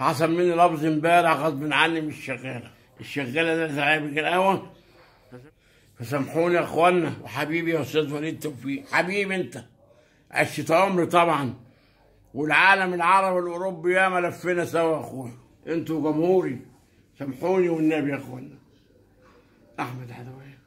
حصل مني لفظ امبارح غصب عني مش شغالة. الشغالة ده زعيمك القهوة. فسامحوني يا اخوانا وحبيبي يا أستاذ وليد توفيق. حبيبي أنت. عشت عمري طبعا. والعالم العربي الاوروبي ياما لفينا سوا يا اخويا أنتوا جمهوري. سامحوني والنبي يا اخوانا أحمد حدويه